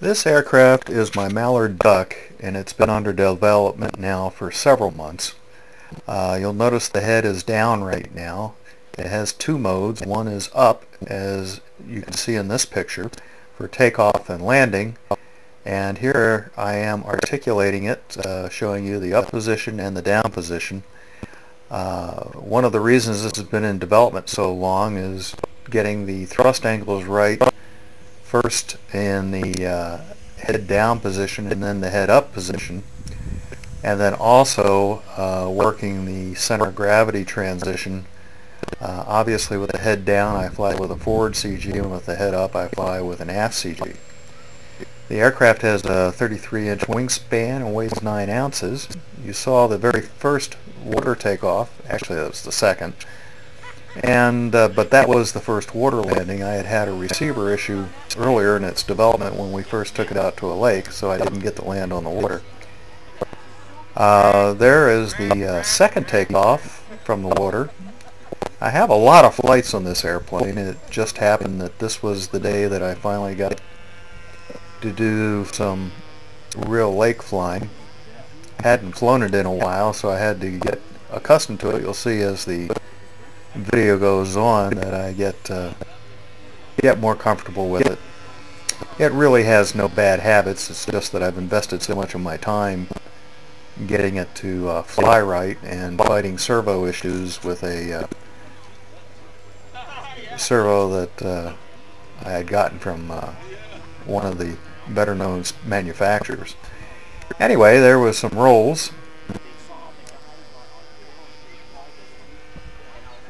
This aircraft is my Mallard Duck and it's been under development now for several months. Uh, you'll notice the head is down right now. It has two modes. One is up as you can see in this picture for takeoff and landing and here I am articulating it uh, showing you the up position and the down position. Uh, one of the reasons this has been in development so long is getting the thrust angles right first in the uh, head down position and then the head up position and then also uh, working the center of gravity transition uh, obviously with the head down I fly with a forward CG and with the head up I fly with an aft CG. The aircraft has a 33 inch wingspan and weighs 9 ounces. You saw the very first water takeoff, actually that was the second, and uh, but that was the first water landing. I had had a receiver issue earlier in its development when we first took it out to a lake, so I didn't get to land on the water. Uh, there is the uh, second takeoff from the water. I have a lot of flights on this airplane. It just happened that this was the day that I finally got to do some real lake flying. Hadn't flown it in a while, so I had to get accustomed to it. You'll see as the video goes on that I get uh, get more comfortable with it. It really has no bad habits. It's just that I've invested so much of my time getting it to uh, fly right and fighting servo issues with a uh, servo that uh, I had gotten from uh, one of the better known manufacturers. Anyway, there was some rolls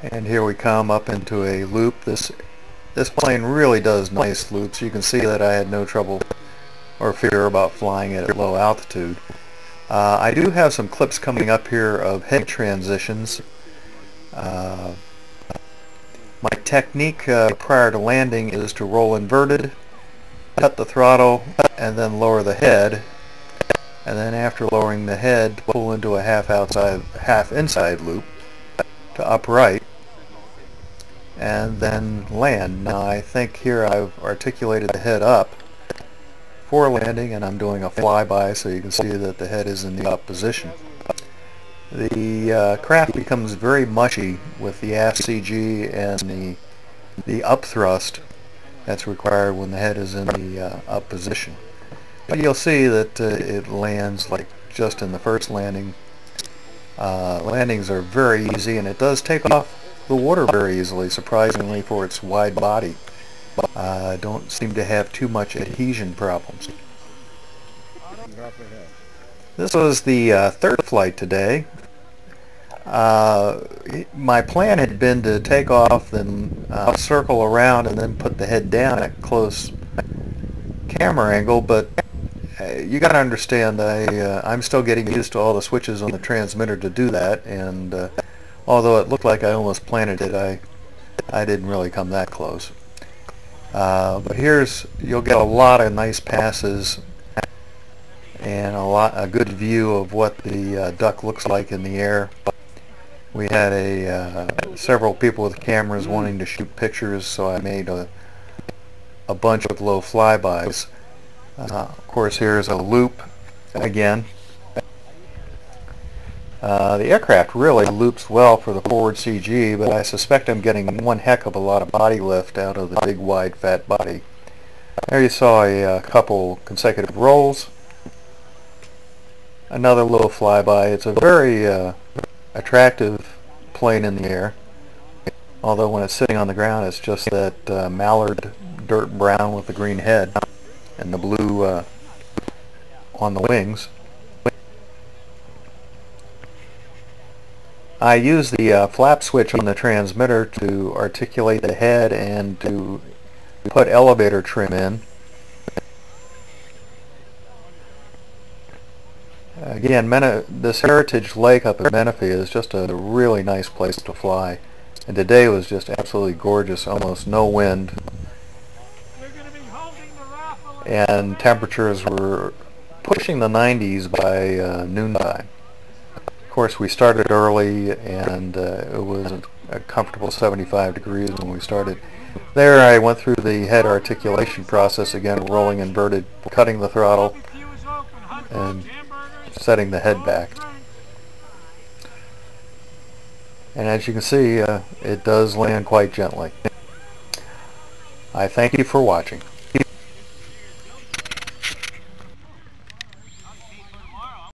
and here we come up into a loop. This this plane really does nice loops. You can see that I had no trouble or fear about flying it at low altitude. Uh, I do have some clips coming up here of head transitions. Uh, my technique uh, prior to landing is to roll inverted cut the throttle and then lower the head. And then after lowering the head pull into a half outside half inside loop to upright and then land. Now I think here I've articulated the head up for landing and I'm doing a flyby so you can see that the head is in the up position. The uh, craft becomes very mushy with the aft CG and the, the up thrust that's required when the head is in the uh, up position. But you'll see that uh, it lands like just in the first landing. Uh, landings are very easy and it does take off the water very easily, surprisingly for its wide body. But uh, don't seem to have too much adhesion problems. This was the uh, third flight today. Uh, my plan had been to take off, then uh, circle around, and then put the head down at close camera angle, but uh, you got to understand, I, uh, I'm still getting used to all the switches on the transmitter to do that, and although it looked like I almost planted it, I, I didn't really come that close. Uh, but here's, you'll get a lot of nice passes and a lot, a good view of what the uh, duck looks like in the air. We had a uh, several people with cameras wanting to shoot pictures, so I made a, a bunch of low flybys. Uh, of course, here's a loop again. Uh, the aircraft really loops well for the forward CG, but I suspect I'm getting one heck of a lot of body lift out of the big, wide, fat body. There you saw a, a uh, couple consecutive rolls. Another little flyby. It's a very uh, attractive plane in the air, although when it's sitting on the ground it's just that uh, mallard dirt brown with the green head and the blue uh, on the wings. I use the uh, flap switch on the transmitter to articulate the head and to put elevator trim in. Again, this Heritage Lake up at Menifee is just a really nice place to fly. And today was just absolutely gorgeous, almost no wind. And temperatures were pushing the 90s by uh, noontime course, we started early, and uh, it was a, comfortable 75 degrees when we started. There I went through the head articulation process again, rolling inverted, cutting the throttle, and setting the head back. And as you can see, uh, it does land quite gently. I thank you for watching.